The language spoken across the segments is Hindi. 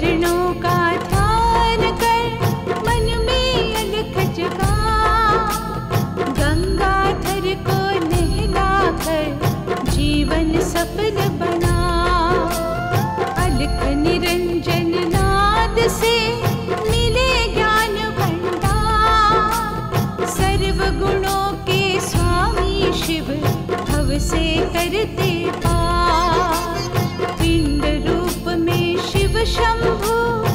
चरणों का ध्यान कर मन में अलख गंगा थर को नहला कर जीवन सफल बना। अलख निरंजन नाद से मिले ज्ञान भंडार। सर्व गुणों के स्वामी शिव भव से करते शम्भु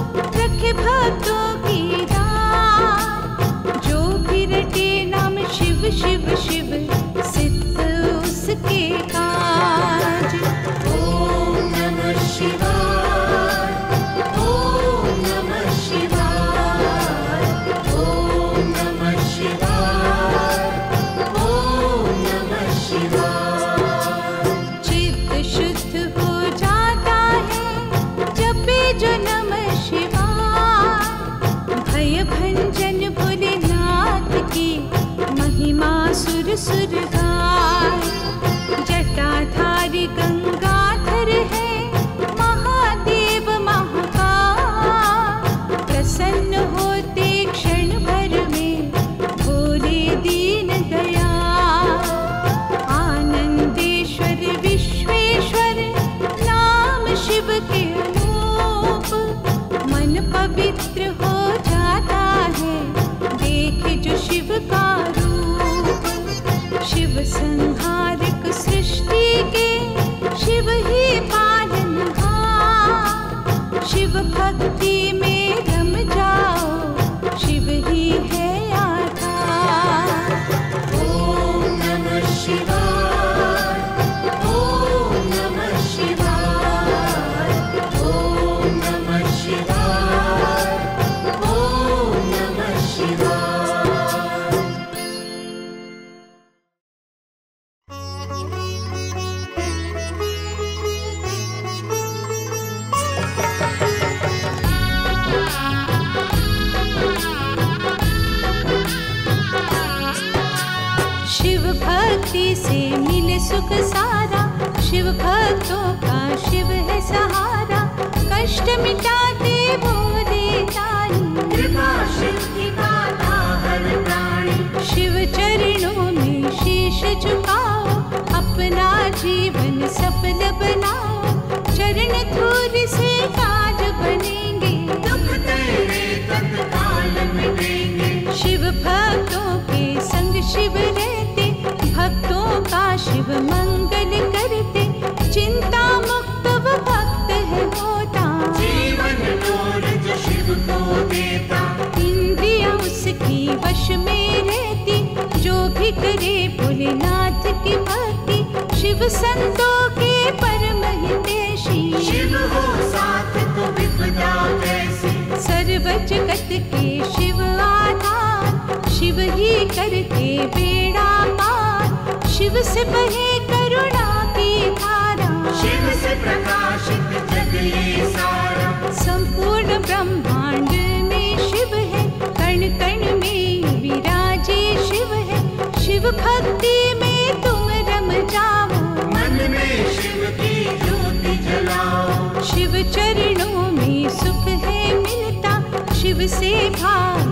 शिव से बहे करुणा की धारा। शिव से प्रकाशित जग ये सारा। संपूर्ण ब्रह्मांड में शिव है कण कण में विराजे शिव है। शिव भक्ति में तुम रम जाओ। मन में शिव की ज्योति जलाओ। शिव चरणों में सुख है मिलता शिव से भाग्य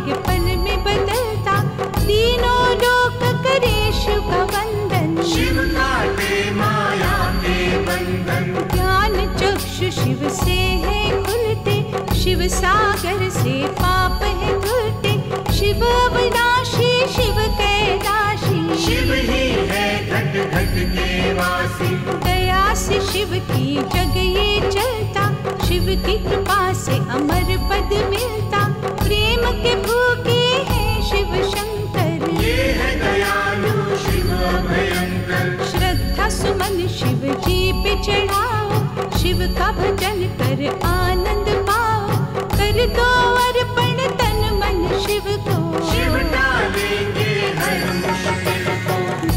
शिव से है खुलते शिव सागर से पाप है धुलते शिव अविनाशी शिव कैलाशी। शिव ही है घट घट के वासी। दया से शिव की जग ये चलता। शिव की कृपा से अमर पद मिलता। प्रेम के भूखे हैं शिव शंकर। ये है दयालु शिव भयंकर श्रद्धा सुमन शिव जी पे चढ़ाओ शिव का भजन कर आनंद पाओ कर दो अर्पण तन मन शिव को। शिव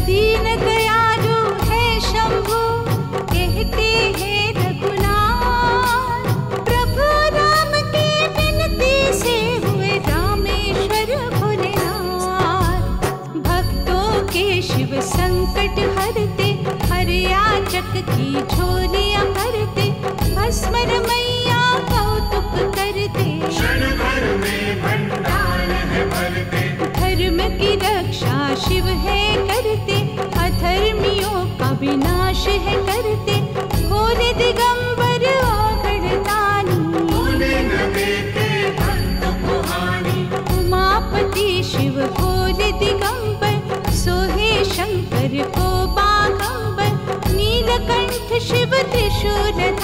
दीन दयालु है शंभु कहते हैं रघुनाथ। प्रभु राम की विनती से हुए रामेश्वर भोलेनाथ। भक्तों के शिव संकट हरते हर याचक की भरते भस्मर मैया कौतुक करते। क्षण भर में भंडार है भरते। धर्म की रक्षा शिव है करते। अधर्मियों का विनाश है करते। भोले दिगंबर उमापति शिव भोले दिगंबर। सोहे शंकर को बागंबर। नीलकंठ शिव त्रिशूलधारी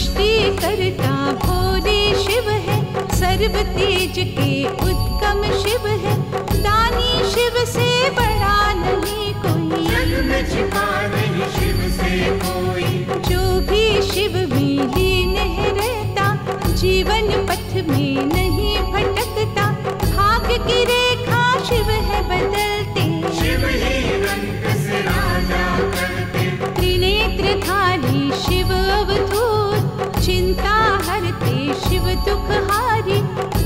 सृष्टि करता भोले शिव है सर्व तेज के उत्तम शिव है। दानी शिव से बड़ा नहीं कोई। नहीं शिव से कोई। जो भी शिव में लीन है रहता जीवन पथ में नहीं भटकता। भाग्य की रेखा शिव है बदलते। शिव ही रंग से राजा करते। त्रिनेत्रधारी शिव अवधूत। चिंता हरते शिव दुख हारी।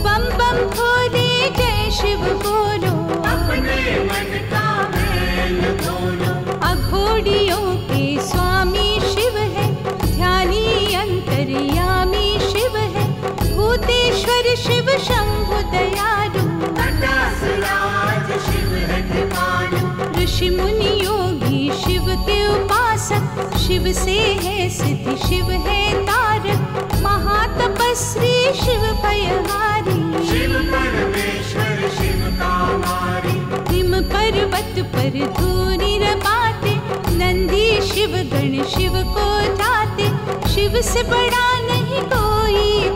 बम बम भोले जय शिव बोलो। अपने मन का मैल धोलो अघोड़ियों के स्वामी शिव है। ध्यानी अंतर्यामी शिव है। भूतेश्वर शिव शंभु दयालु। शिव है ऋषि मुनि के उपासक शिव से है सिद्धि शिव है तारक। महातपस्वी शिव भयहारी शिव परमेश्वर शिव का मारी हिम पर्वत पर धूनि रमाते नंदी शिव गण शिव को जाते। शिव से बड़ा नहीं कोई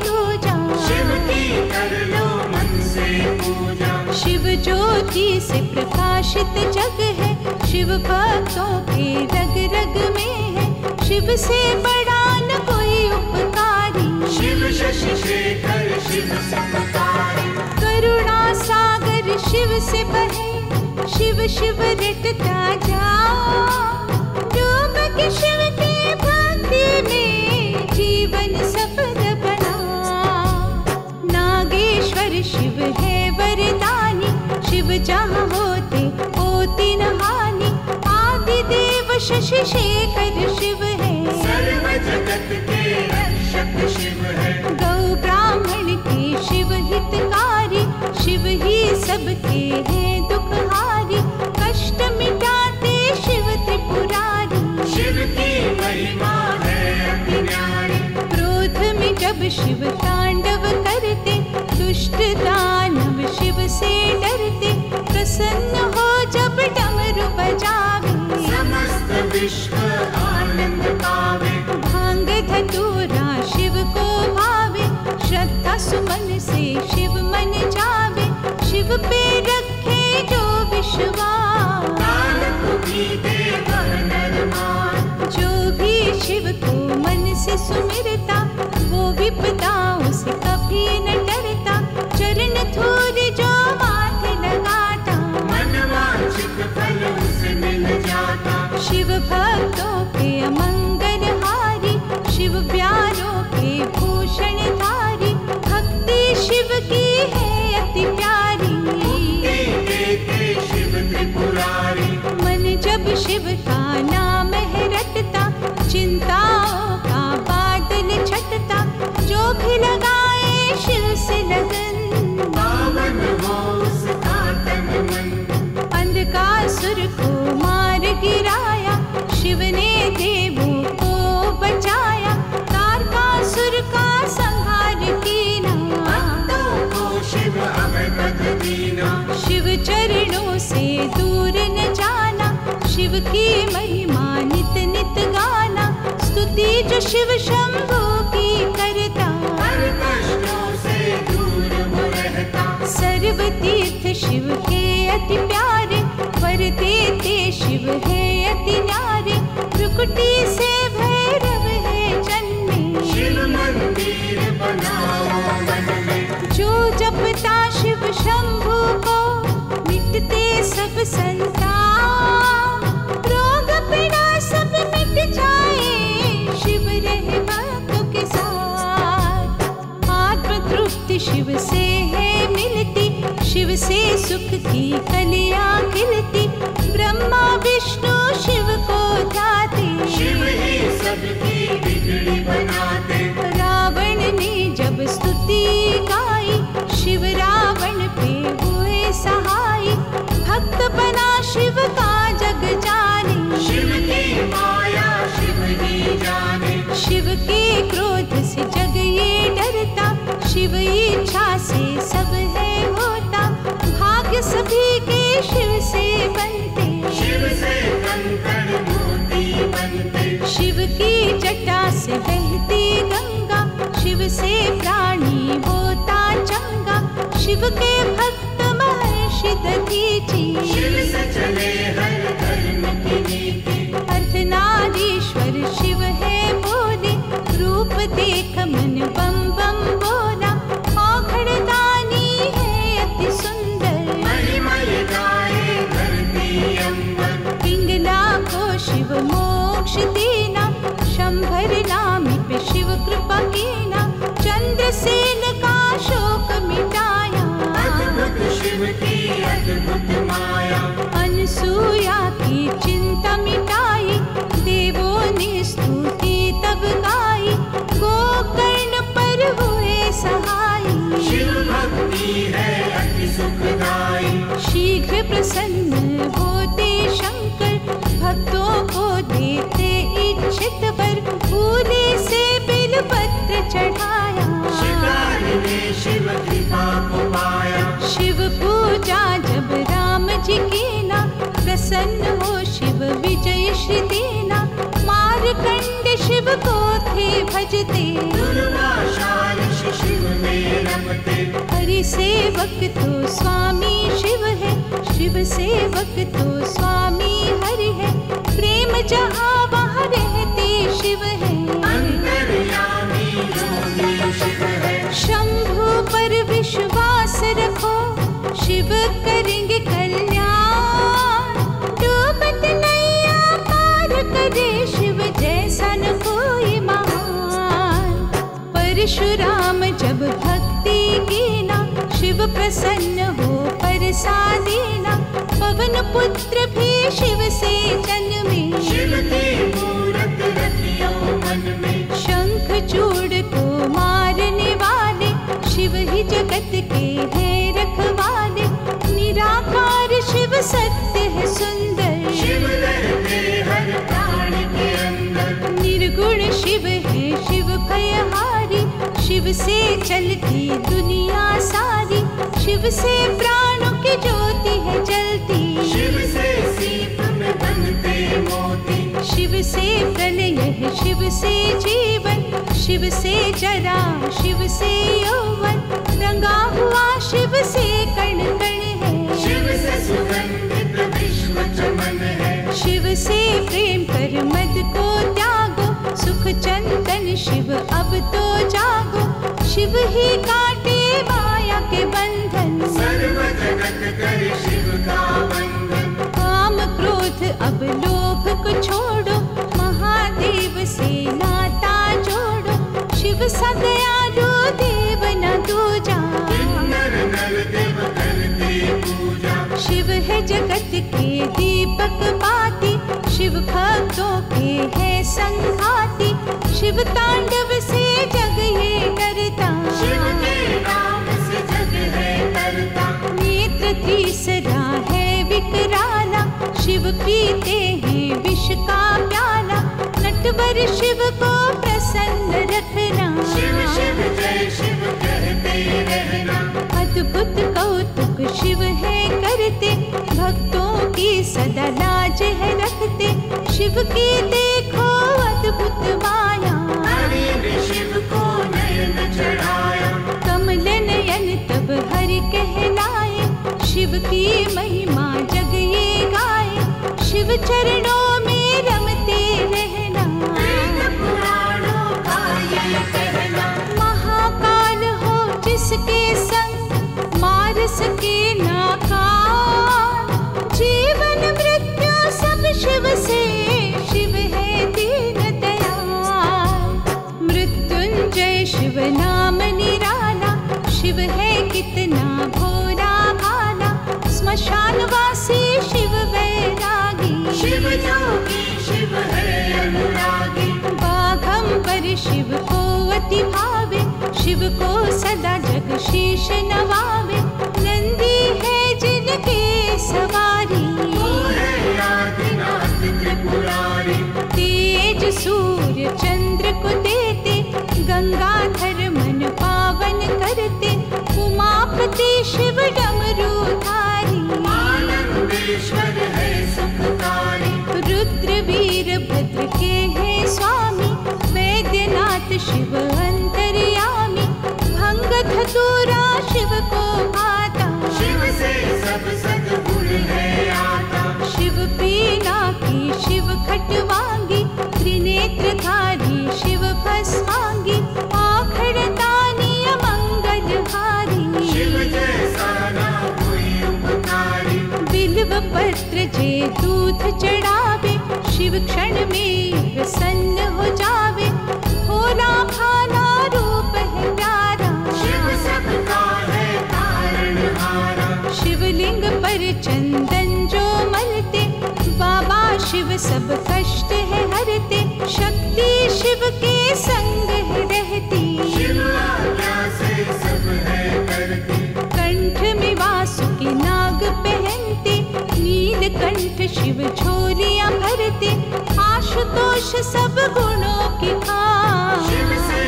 ज्योति से प्रकाशित जग है। शिव भक्तों के रग रग में है। शिव से बड़ा न कोई उपकारी। शिव शशि शेखर शिव करुणा सागर शिव से बहे। शिव शिव रटता जाओ डूब के शिव की भक्ति में जीवन सफल बना। नागेश्वर शिव है वरदानी। शिव जहाँ होते होती न हानि। आदि देव शशि शेखर शिव है। सर्व जगत के रक्षक शिव है। गौ ब्राह्मण के शिव हितकारी शिव ही सबके हैं दुखहारी। कष्ट मिटाते शिव त्रिपुरारी। शिव की महिमा है अति क्रोध में जब शिव तांडव करते दुष्ट डरते प्रसन्न हो जब डमरू बजावे समस्त विश्व आनंद पावे। भाँग धतूरा शिव को भावे। श्रद्धा सुमन से शिव मन जावे। शिव पे रखे जो विश्वास। जो भी शिव को मन से सुमिरता वो विपदाओं से कभी न भक्तों के अमंगल हारी शिव प्यारों के भूषण धारी भक्ति शिव की है अति प्यारी। मन जब शिव का नाम है रटता चिंताओं का बादल छटता जो भी लगाए शिव से लगन शिव ने देवों को बचाया तारकासुर का संहार कीना। भक्तों को शिव दीना। शिव चरणों से दूर न जाना शिव की महिमा नित नित गाना। स्तुति जो शिव शंभु की करता। से दूर वो रहता। सर्व तीर्थ शिव के अति प्यारे वर देते शिव है अति न्यारे प्रकृति से भैरव है जन्मे। शिव मंदिर बनाओ जो जपता शिव शंभु को मिटते सब संताप रोग पीड़ा सब मिट जाए शिव रहे भक्तों के साथ। आत्म तृप्ति शिव से है मिलती शिव से सुख की कलियाँ खिलती। ब्रह्मा विष्णु शिव को ध्याते शिव ही सबकी बिगड़ी बनाते। रावण ने जब स्तुति गाई शिव रावण पे हुए सहाय। भक्त बना शिव का जग जाने। शिव की माया शिव ही जाने। शिव के क्रोध से जग ये डरता। शिव इच्छा से सब है होता। भाग्य सभी के शिव से बनते शिव से मोती बनते। शिव की जटा से बहती गंगा शिव से प्राणी होता चंगा। शिव के भक्त महर्षि दधीची शिव से चले हर धर्म की नीति अर्धनारीश्वर शिव है बोले रूप देख मन बम बम कीना चंद्रसेन का शोक मिटाया। अद्भुत शिव की अद्भुत माया की चिंता मिटाई, देवों ने स्तुति तब गाई। गोकर्ण पर हुए सहाय शिव भक्ति है अति सुखदाई शीघ्र प्रसन्न होते शंकर चढ़ाया। शिकारी ने शिव कृपा को पाया। शिव पूजा जब राम जी की ना प्रसन्न हो शिव विजय श्री देना मारकंड शिव को थे भजते। शिव में रमते। हरि सेवक तो स्वामी शिव है शिव सेवक तो स्वामी हरि है। प्रेम जहाँ वहाँ रहते शिव है। विश्वास रखो शिव करेंगे कल्याण। डूबत नैया पार करे शिव जैसा न कोई महान। परशुराम जब भक्ति कीना शिव प्रसन्न हो परसादीना पवन पुत्र भी शिव से जन्मे। शिव की मूरत रखियो मन में। शंख चूड़ को मारने जगत के हैं रखवाले निराकार शिव सत्य है सुंदर। शिव हर प्राणी के अंदर। निर्गुण शिव है शिव भयहारी शिव से चलती दुनिया सारी। शिव से प्राणों की ज्योति है जलती। शिव से सीप में बनते मोती। शिव से प्रलय है शिव से जीवन शिव से जरा शिव से यौवन रंगा हुआ शिव से कण कण है। शिव से सुगंधित विश्व चमन है। शिव से प्रेम कर मद को त्यागो सुख चंदन शिव अब तो जागो। शिव ही काटे माया के बंधन। सर्व जगत कर शिव का वंदन। काम क्रोध अब लोभ को छोड़ो महादेव से नाता जोड़ो शिव सदयालु देव न दूजा करते शिव है जगत के दीपक बाती शिव भक्तों के है संघाती शिव तांडव से जग ये डरता शिव के नाम से जग है करता। नेत्र तीसरा है विकराला शिव पीते हैं विष का प्याला। नटवर शिव को प्रसन्न रखना। शिव शिव जय शिव कहते रहना। अद्भुत कौतुक शिव है करते। भक्तों की सदा लाज है रखते। शिव की देखो अद्भुत माया। शिव को नयन चढ़ाया। कमल नयन तब हरि कहलाए। शिव की महिमा जग ये गाए। शिव चरणों जिसके संग मार सके नाकाल जीवन मृत्यु सब शिव से शिव है दीन दयाल। मृत्युंजय शिव नाम निराला शिव है कितना भोला भाला। स्मशानवासी शिव वैरागी। शिव जोगी शिव है अनुरागी। बाघंबर शिव को अति भावे शिव को सदा जग शीश नवावे। नंदी है जिनके सवारी। तेज सूर्य चंद्र को देते गंगाधर मन पावन करते। उमापति शिव आनंदेश्वर रुद्र वीर भद्र के हैं स्वामी। वैद्यनाथ शिव अंतर्यामी। शिव को आता। शिव से सब सद्गुण है आता। शिव पीना की शिव खटवांगी त्रिनेत्रधारी शिव भस्मांगी आखड़ दानी मंगलहारी शिव जैसा ना कोई उपकारी। बिल्व पत्र जे दूध चढ़ावे शिव क्षण में प्रसन्न हो जावे। भोला शिवलिंग पर चंदन जो मलते बाबा शिव सब कष्ट है हरते, शक्ति शिव के संग है रहती। कंठ में वासुकी नाग पहनते नीलकंठ शिव झोलियाँ भरते, आशुतोष सब गुणों की खान शिव से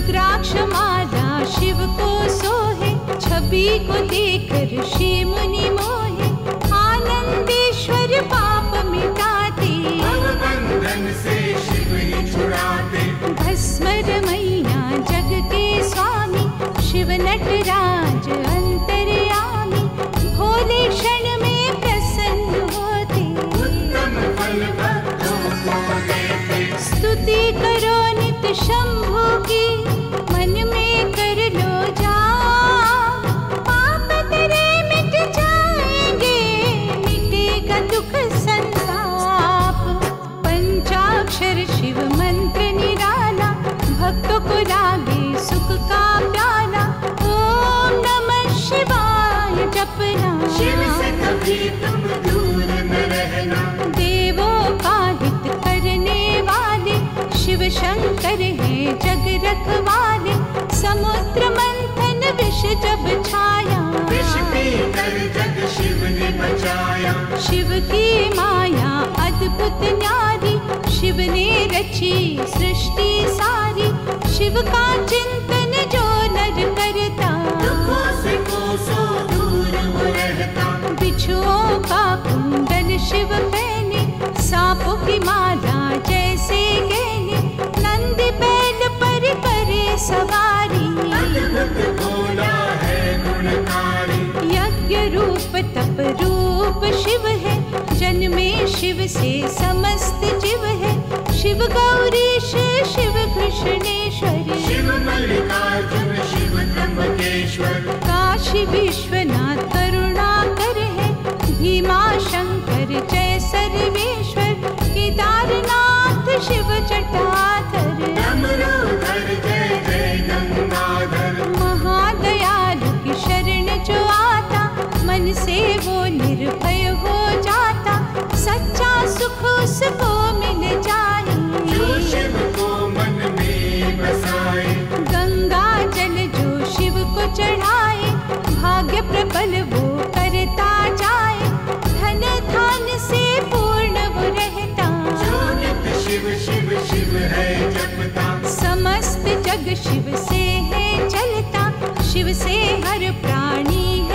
रुद्राक्ष माला शिव को सोहे छवि को देख ऋषि मुनि मोहे। आनंदेश्वर पाप मिटाते। बंधन से शिव ही छुड़ाते। भस्मर मैया जग के स्वामी शिव नटराज अंतर्यामी। भोले क्षण रखवाले समुद्र मंथन विष जब छाया। विष पीकर जग शिव ने बचाया। शिव की माया अद्भुत न्यारी शिव ने रची सृष्टि सारी। शिव का चिंतन जो नर करता। दुखों से कोसों दूर वो रहता। बिच्छुओं का कुंडल शिव पहने सांपों की माला जैसे गहने। सवारी। है यज्ञ रूप, तप रूप शिव है। जन्मे शिव से समस्त जीव है। शिव गौरीश शिव कृष्णेश्वर। शिव मल्लिकार्जुन शिव त्र्यंबकेश्वर काशी विश्वनाथ करुणाकर है। भीमा शंकर जय सर्वेश्वर। केदारनाथ शिव जटाधर। मन से वो निर्भय हो जाता। सच्चा सुख उसको मिल जो जाए। शिव को मन में बसाए। गंगा जल जो शिव को चढ़ाए भाग्य प्रबल वो करता जाए। धन धान से पूर्ण वो रहता। जो नित शिव शिव शिव है जपता। समस्त जग शिव से है चलता। शिव से हर प्राणी है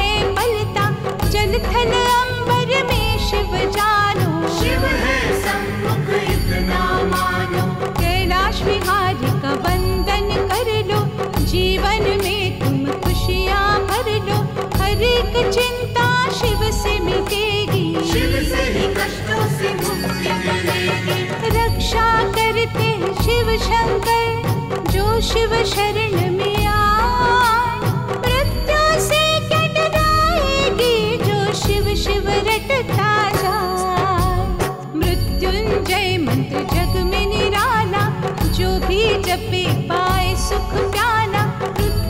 थल अंबर में शिव जानो। शिव है सम्मुख इतना मानो। कैलाश विहारी का वंदन कर लो। जीवन में तुम खुशियाँ भर लो। हर एक चिंता शिव से मिटेगी। शिव से ही कष्टों से मुक्ति मिलेगी। रक्षा करते शिव शंकर। जो शिव शरण में पाए सुख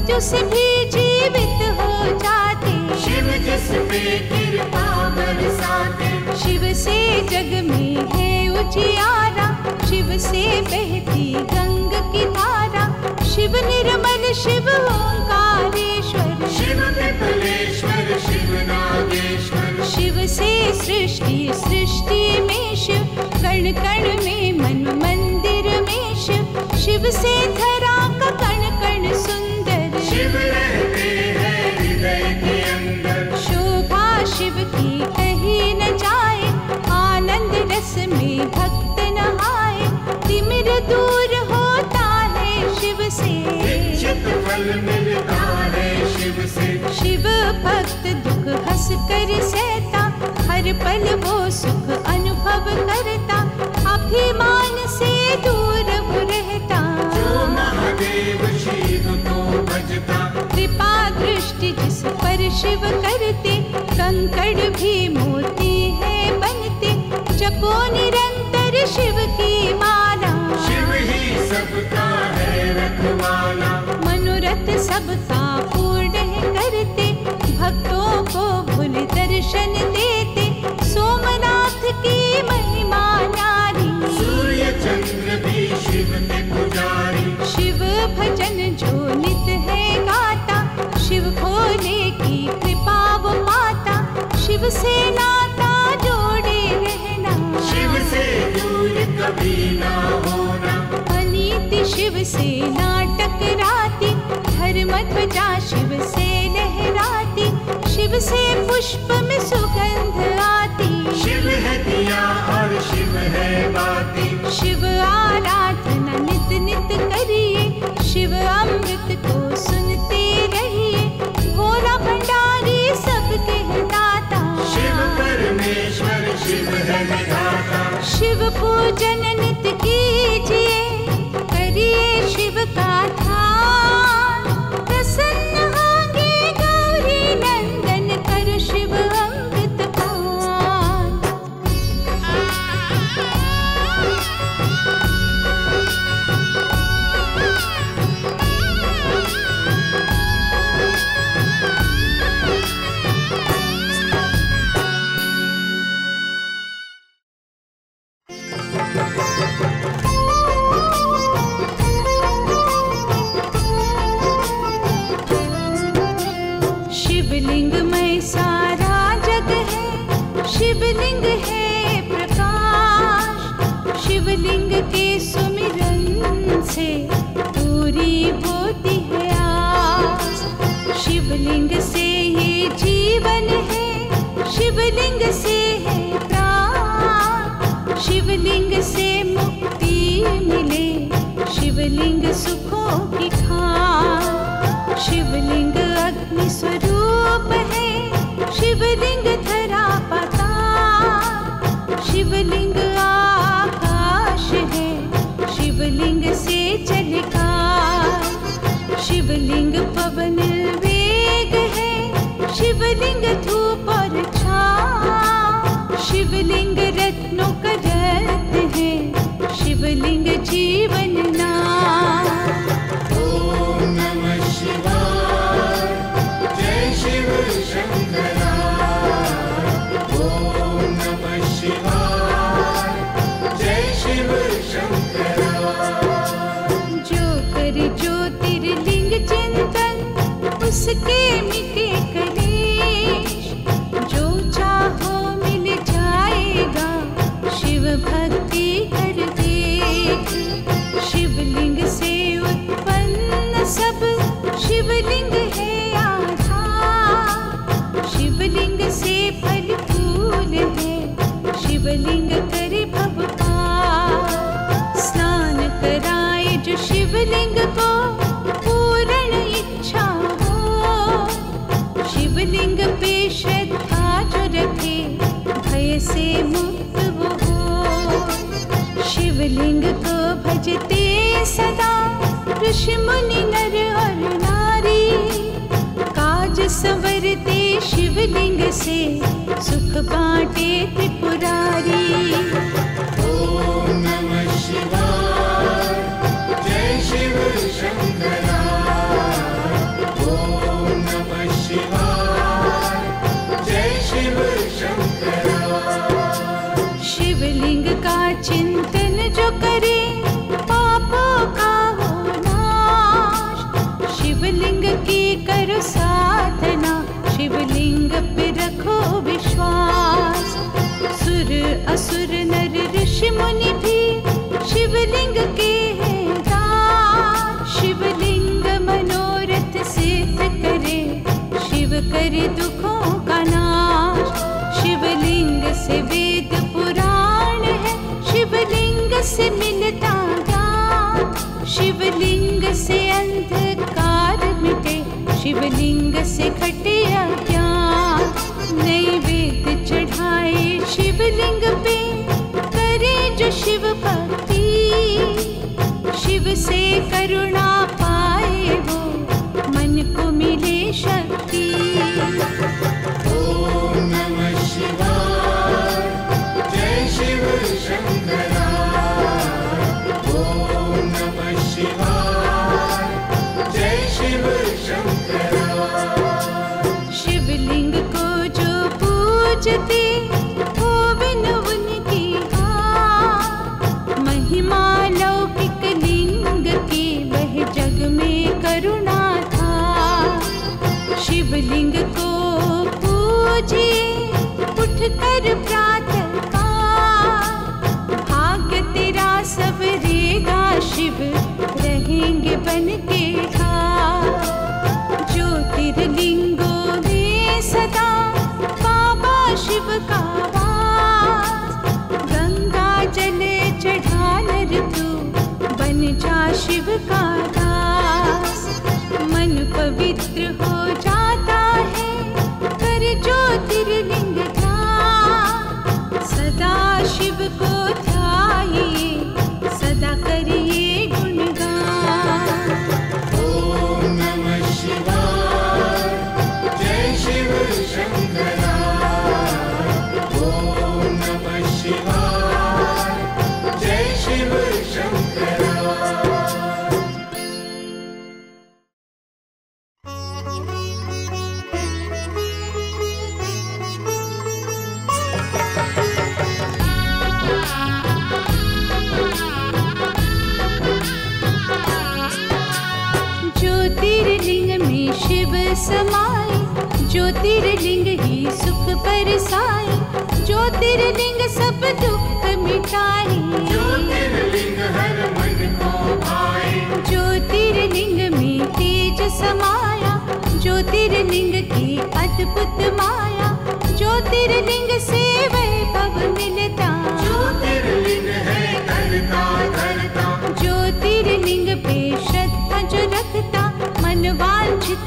मृत्यु से भी जीवित हो जाते। शिव जिस पे कृपा बरसाते। शिव से जग में है उजियारा शिव से बहती गंग की धारा शिव निर्मल शिव ओंकारेश्वर। शिव पिपलेश्वर शिव नागेश्वर। शिव से सृष्टि सृष्टि में शिव कण कण में मन मंदिर में शिव से धरा का कण कण सुंदर। शिव रहते हैं हृदय के अंदर शोभा शिव की कहीं न जाए, आनंद रस में भक्त नहाए। तिमिर दूर होता है शिव से फल मिलता है शिव से। शिव भक्त दुख हंस कर सहता, हर पल वो सुख अनुभव करता। अभिमान से दूर शिव करते कंकड़ भी मोती है बनते। जपो निरंतर शिव की माला। शिव ही सबका है रखवाला। मनोरथ सबका पूर्ण करते। भक्तों को भूल दर्शन शिव से नाता जोड़े रहना। शिव से दूर कभी ना होना। अनीति शिव से नाटक राती धर्म ध्वजा शिव से लहराती शिव से पुष्प में सुगंध आती। शिव है दिया और शिव है बाती। शिव आराधना नित नित करिए शिव अमृत को सुनते रहिए। शिव पूजन नित जीवन है, शिवलिंग से है प्राण। शिवलिंग से मुक्ति मिले, शिवलिंग सुखों की खान। शिवलिंग अग्नि स्वरूप है, शिवलिंग धरा पाताल शिवलिंग आकाश है, शिवलिंग से चलका शिवलिंग पवन वेग है शिवलिंग धूप और छा शिवलिंग रत्नों का रत्न है। शिवलिंग जीवन नाम। ॐ नमः शिवाय। जय शिव शङ्करा ॐ नमः शिवाय। जय शिव शङ्करा जो कर ज्योतिर्लिंग चिंतन उसके मिटे भक्ति कर देख शिवलिंग से उत्पन्न सब, शिवलिंग है आधार शिवलिंग से फल शिवलिंग करे भव स्नान कराए जो शिवलिंग को पूर्ण इच्छा हो। शिवलिंग पे श्रद्धा जो रखे से मुक्त शिवलिंग को भजते सदा। ऋषि मुनि नर और नारी, काज संवरते शिवलिंग से, सुख बांटे त्रिपुरारी। ओम नमः शिवाय। जय शिव शङ्करा करे दुखों का नाश। शिवलिंग से वेद पुराण है। शिवलिंग से मिलता ज्ञान। शिवलिंग से अंधकार मिटे। शिवलिंग से घटे अज्ञान। नैवेद्य चढ़ाए शिवलिंग पे। करे जो शिव भक्ति। शिव से करुणा पाए वो। मन को मिले शक्ति ॐ कर प्रातः भाग्य तेरा सवरेगा शिव रहेंगे बन के घाट ज्योतिर्लिंगों में सदा बाबा शिव का गंगा जल चढ़ानर तू, बन जा शिव का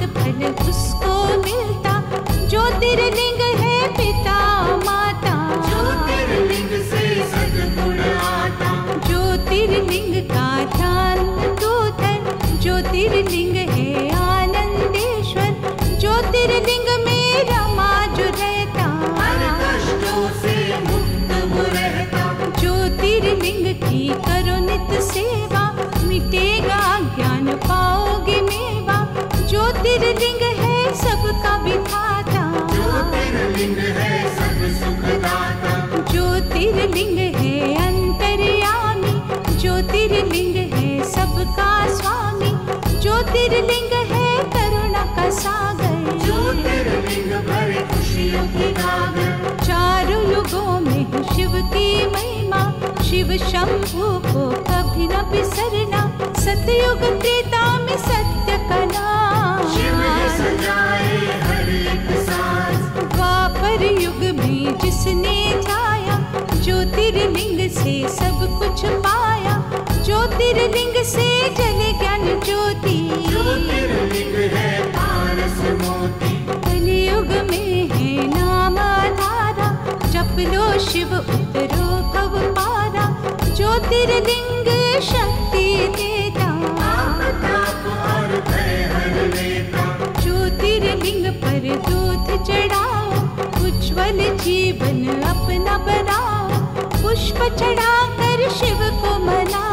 वांछित उसको ज्योतिर्लिंग है सब सुखदाता। ज्योतिर्लिंग है अंतर्यामी ज्योतिर्लिंग है सबका स्वामी। ज्योतिर्लिंग है करुणा का सागर। ज्योतिर्लिंग भरे खुशियों की चारों युगों में शिव की महिमा शिव शंभु को कभी न बिसरना। सतयुग त्रेता में सत्य ज्योतिर्लिंग से जले ज्ञान ज्योति। ज्योतिर्लिंग है पारस मोती। कलयुग में है नाम आधारा जप लो शिव उतरो भव पारा। ज्योतिर्लिंग शक्ति देता। ज्योतिर्लिंग पर दूध चढ़ाओ उज्जवल जीवन अपना बनाओ पुष्प चढ़ाकर शिव को मनाओ जय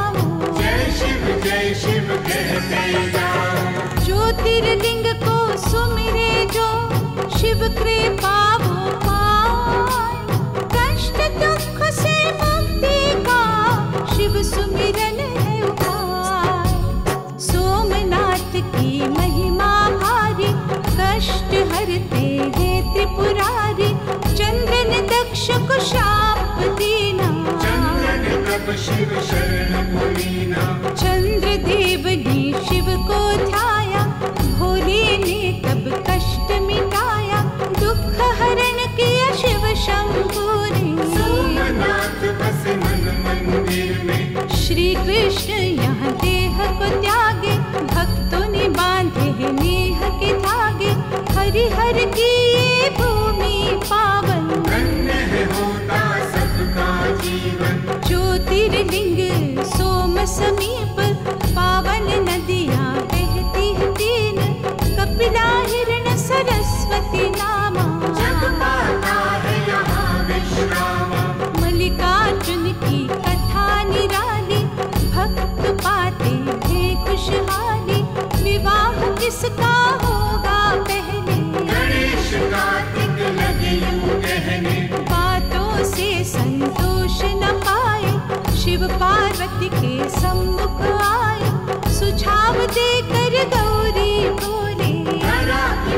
शिव ज्योतिर्लिंग को सुमिरे जो शिव कृपा वो कष्ट दुख से मुक्ति का शिव सुमिरन है उपाय सोमनाथ की महिमा भारी कष्ट हरते हैं त्रिपुरारी। चंद्रन दक्ष को शाप दीना शिव शरण मुनीना चंद्रदेव ने शिव को ध्याया भोले ने तब कष्ट मिटाया दुख हरण किया शिव शंभु ने सोमनाथ बस मन मंदिर में। श्री कृष्ण यहाँ देह को त्यागे भक्तों ने बांधे नेह के धागे हरिहर की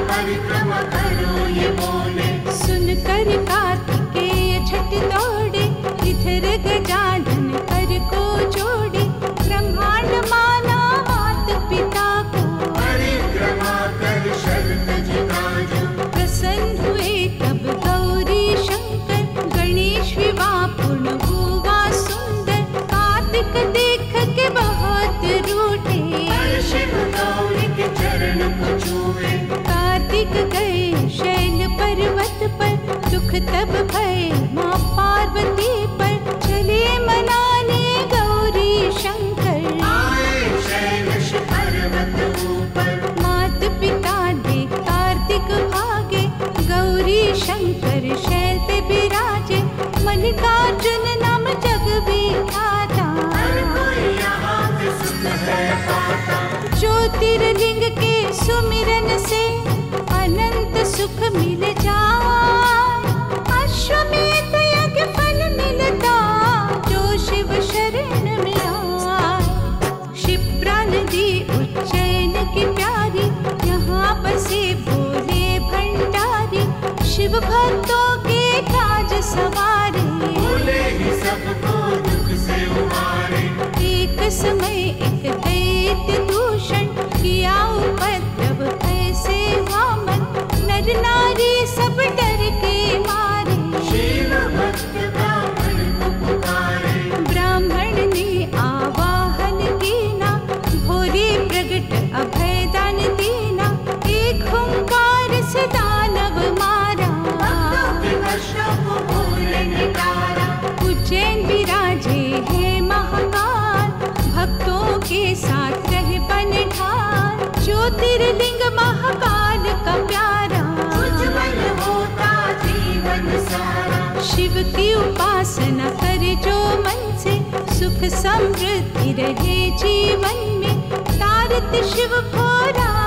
परिक्रमा करो ये बोले। सुनकर कार्तिकेय छठ दौड़े इधर गजानन गए शैल पर्वत पर दुख तब भय माँ पार्वती पर। चले मनाने गौरी शंकर। मात पिता दे कार्तिक भागे गौरी शंकर शैल पे विराजे। मल्लिकार्जुन नाम जग विख्याता। ज्योतिर्लिंग के सुमिरन से सुख मिल जाए। अश्वमेध यज्ञ फल मिलता, जो शिव शरण में आए। क्षिप्रा नदी उज्जैन की प्यारी, यहाँ बसे भोले भंडारी। शिव भक्तों के ताज सवारे। बोले ही सबको सब डर के मारे शिव भक्त ब्राह्मण को पुकारे। ब्राह्मण ने आवाहन कीना भोरे प्रगट अभय दान दीना एक हुंकार से दानव मारा। उज्जैन विराजे है महाकाल भक्तों के साथ रह बनठान ज्योतिर्लिंग महाकाल का प्यारा। शिव की उपासना करे जो मन से सुख समृद्धि रहे जीवन में। तारत शिव भोरा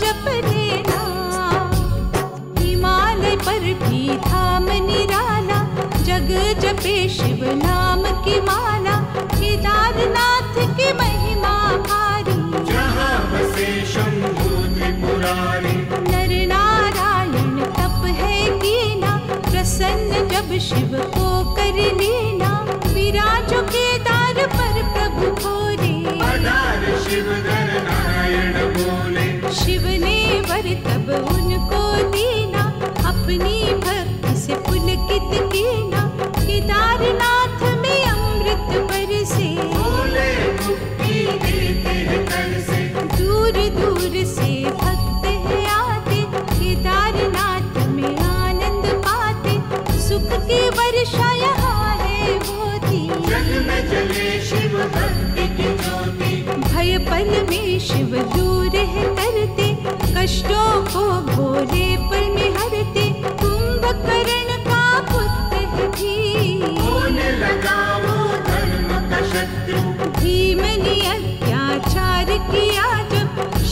जप लेना हिमालय पर भी धाम जग जपे शिव नाम की शिव को कर लेना। विराजो केदार पर प्रभु भोरे पधार शिव नारायण बोले। शिव ने वर तब उनको देना अपनी भक्ति से पुलकित कीना। केदारनाथ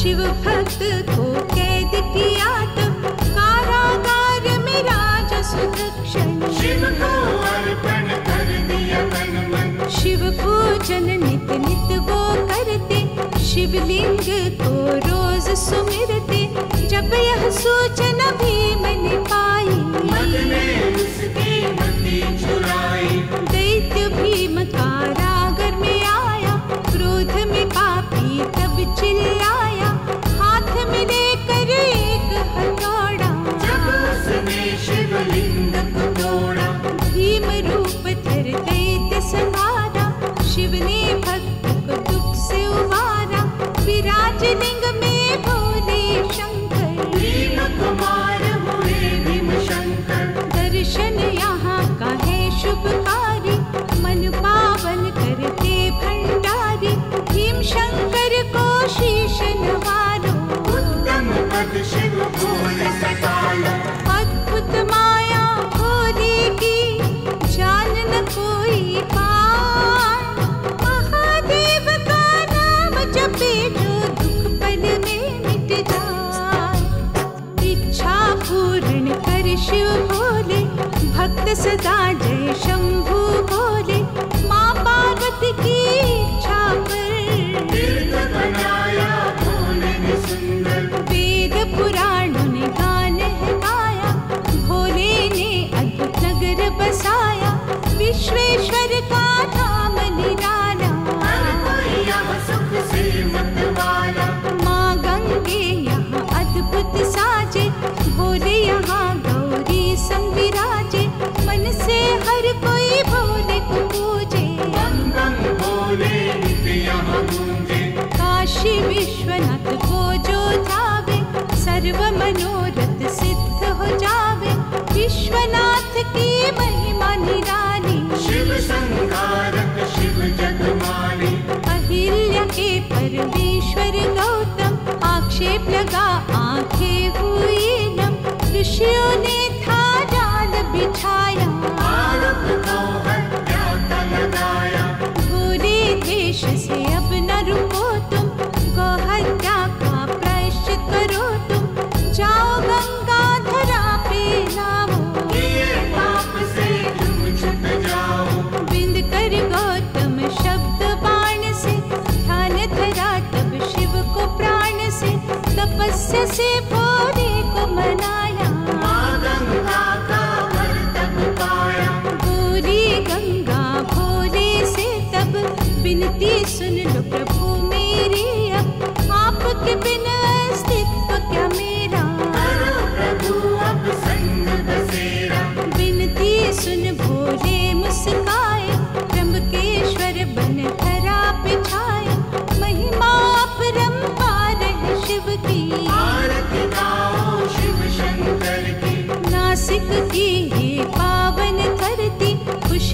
शिव भक्त को कैद किया तब कारागार में राजा सुदक्षण शिव को अर्पण कर दिया तन मन शिव पूजन नित नित वो करते शिवलिंग को रोज सुमिरते। जब यह सूचना भी मैंने पाई। उसकी मति दैत्य भीम कारागर में आया क्रोध में पापी सदा जय शंभु बोले, माँ पार्वती की इच्छा पर। ने वेद पुराणों ने गान है गाया भोले ने अद्भुत नगर बसाया, विश्वेश्वर का हर कोई भोले को पूजे। भोले काशी विश्वनाथ को जो जावे सर्व मनोरथ सिद्ध हो जावे। विश्वनाथ की महिमा निराली। शिव संहारक से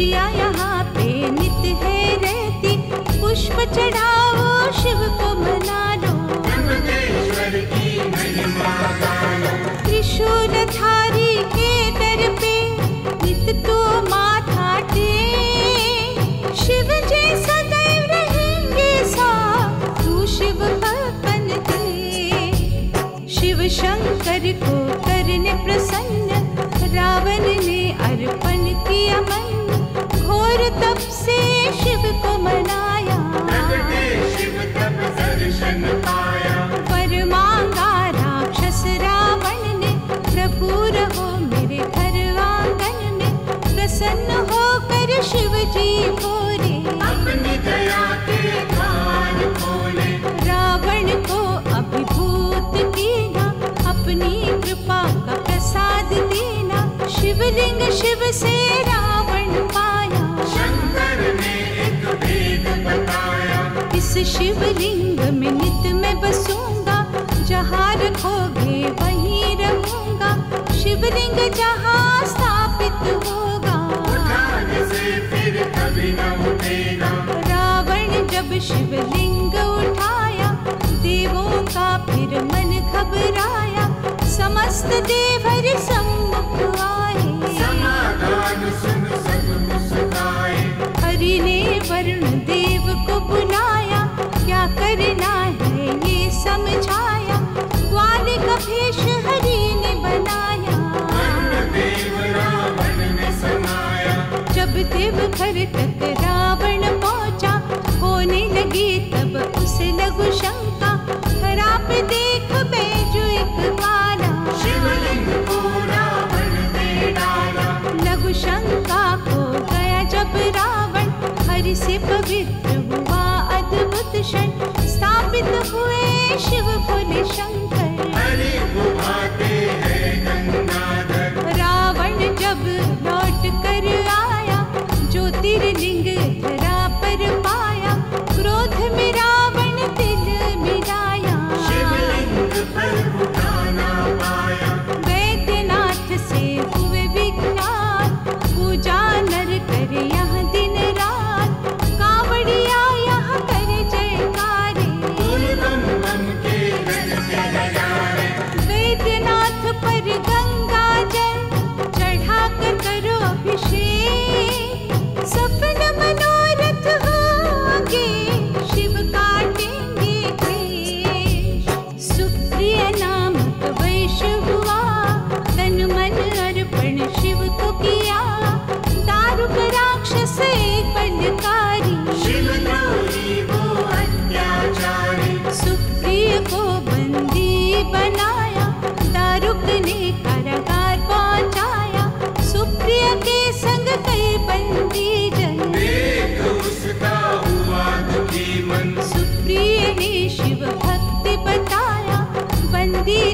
खुशियाँ यहाँ पे नित है रहती। पुष्प चढ़ाओ, शिव को मना लो त्रिशूल धारी के दर पे नित तो माथा टे। शिव जैसा दैव रहेंगे सा तू शिव भवन दे शिव शंकर को करने प्रसन्न, रावण ने अर्पण किया मन। घोर तप से शिव को मनाया। शिव तप दर्शन पाया पर मांगा राक्षस रावण ने, प्रभु रहो मेरे घर आँगन में प्रसन्न होकर शिव जी बोले अपनी दया के शिवलिंग शिव से रावण पाया। शंकर ने एक भेद बताया। इस शिवलिंग में नित मैं बसूँगा जहाँ रखोगे वहीं रहूँगा। शिवलिंग जहाँ स्थापित होगा। से फिर कभी न उठेगा। रावण जब शिवलिंग उठाया देवों का फिर मन घबराया। समस्त देवर सम्मुख आए हरि ने वरुण देव को बुलाया। क्या करना है ये समझाया। ग्वाल का भेष हरि ने बनाया। जब देव घर तक रावण पहुँचा होने लगी तब उसे लघु शंका। पे देख हरि से पवित्र हुआ अद्भुत क्षण स्थापित हुए शिव भोले शंकर।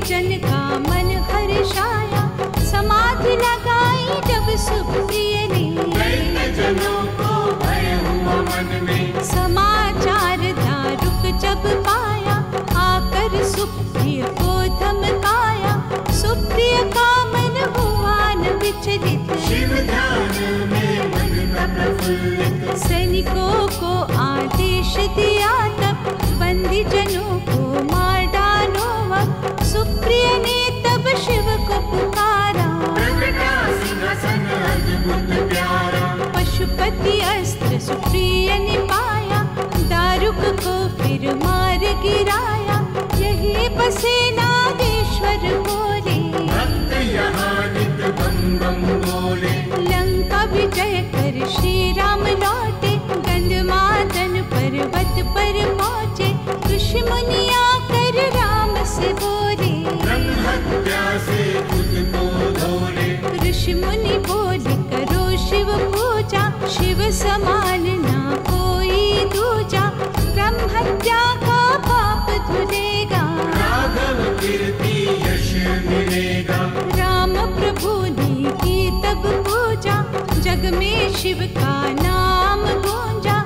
जन का मन हर्षाया समाधि लगाई जब सुप्रिय ने। जनों को भय हुआ मन में। समाचार दारुक जब पाया आकर सुप्रिय को धमकाया। सुप्रिय का मन हुआ न विचलित। शिव ध्यान में मन का प्रफुल्लित। सैनिकों को आदेश दिया तब बंदी जनों पार्वती अस्त्र सुप्रिय ने पाया दारुक को फिर मार गिराया। यही बसे नागेश्वर बोले। लंका विजय कर श्री राम लौटे। गंधमादन पर्वत पर पहुँचे। ऋषि मुनिया कर राम से बोले। ऋषि मुनि शिव समान ना कोई दूजा ब्रह्म हत्या का पाप धुलेगा। राघव कीर्ति यश मिलेगा। राम प्रभु ने की तब पूजा जग में शिव का नाम गूंजा।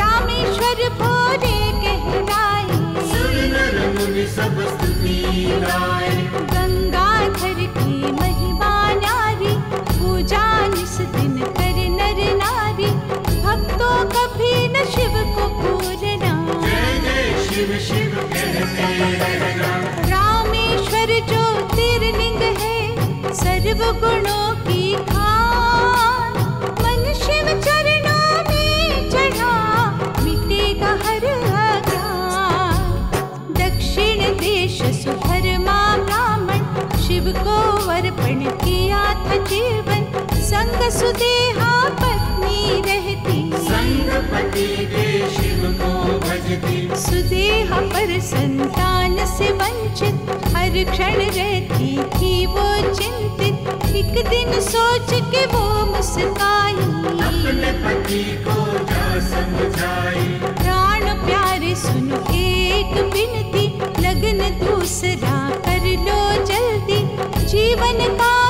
रामेश्वर भोले कहलाए। सुर नर मुनि सब स्तुति गाए रामेश्वर जो तीर्लिंग है सर्व गुणों की खान मन शिव चरणों में चढ़ा, मिटेगा हर दक्षिण देश सुधर्मा ब्राह्मण, शिव को अर्पण किया था जीवन। संग सुदेहा पत्नी रहती संगपति के शिव को भजती। सुदेह पर संतान से वंचित हर क्षण रहती थी वो चिंतित। एक दिन सोच के वो मुस्काई। अपने पति को जा समझाई? प्राण प्यारे सुनो एक विनती लगन दूसरा कर लो जल्दी। जीवन का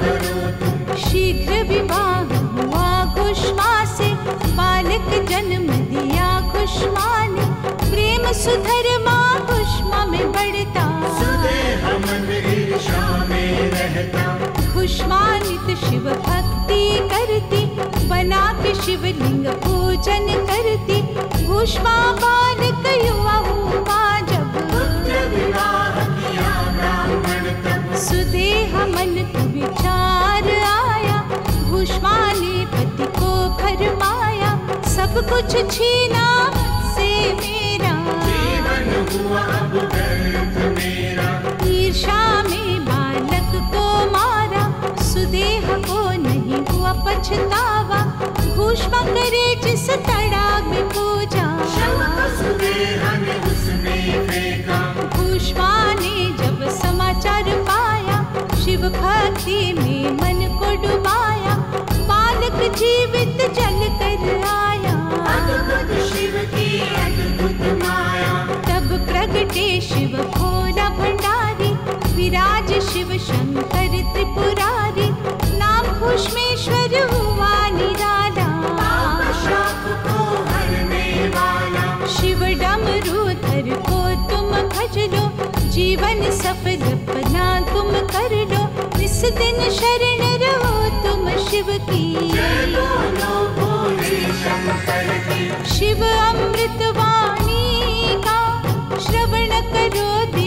करो। शीघ्र विवाह हुआ घुष्मा से बालक जन्म दिया घुष्मा ने प्रेम सुधर्मा घुष्मा में बढ़ता। सुदेह मन ईर्षा में रहता। घुष्मानित शिव भक्ति करती बना के शिवलिंग पूजन करती। घुष्मा बालक युवा हुआ तब सुदेह मन विचार आया भूष्मा ने पति को भरमाया सब कुछ छीना से मेरा। जीवन हुआ अब मेरा। ईर्षा में बालक को मारा सुदेह को नहीं हुआ पछतावा। भूष्मा करे जिस तड़ाग में पूजा। शव को सुदेह ने उसमें फेंका। भूष्मा ने जब समाचार शिव भक्ति में मन को डुबाया बालक जीवित जल कर आया। अद्भुत शिव की अद्भुत माया। तब प्रगटे शिव भोला भंडारी विराज शिव शंकर त्रिपुरारी नाम भूष्मेश्वर हुआ निराला। शिव डमरूधर को तुम भज लो जीवन सफल अपना तुम कर लो। इस दिन शरण रहो तुम शिव की। शिव अमृत वाणी का श्रवण करो दिन